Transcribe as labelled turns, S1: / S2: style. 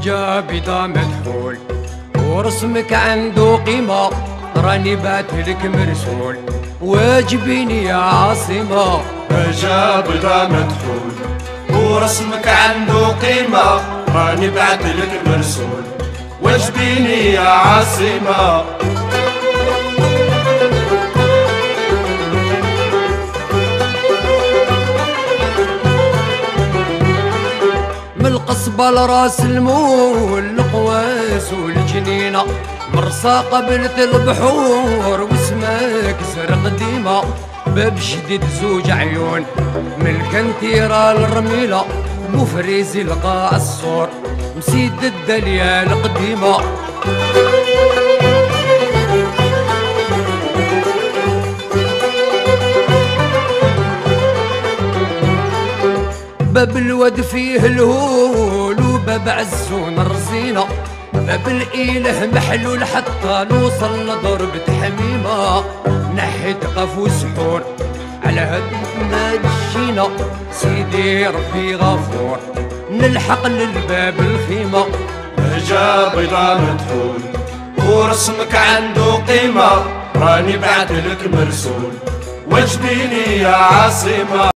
S1: بيضا مدحول. ورسمك عنده قيمة راني بعتلك مرسول. واجبيني يا عاصمة.
S2: جا بيضا مدحول. ورسمك عنده قيمة راني بعتلك مرسول. واجبيني يا عاصمة.
S1: القصبة لراس المول القواس والجنينة مرسى قبلة البحور واسمك زرق ديما. باب شديد زوج عيون من الكنتيرة للرميلة مفريزي لقاء الصور مسيد الدليا القديمة. باب الود فيه الهول وباب عزون الرزينة باب الإله محلول حتى نوصل لضربة حميمة نحيت قفو سحور على هدنا جينا. سيدي ربي غفور نلحق للباب الخيمة.
S2: جا بيضا مدحول ورسمك عنده قيمة. راني بعتلك مرسول واجبيني يا عاصمة.